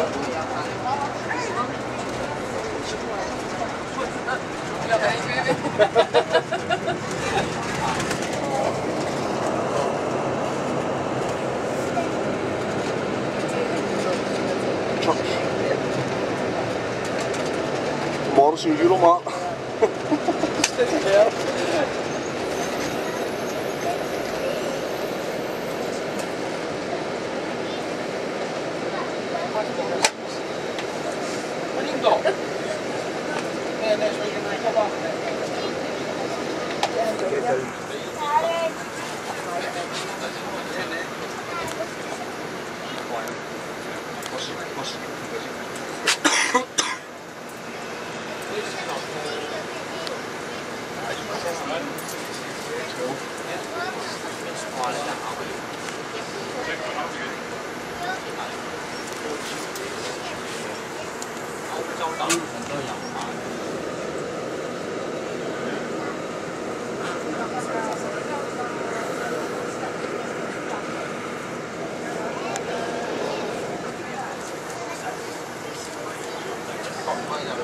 Çok. Borusun Euroma 欧洲大陆。パンパンになる。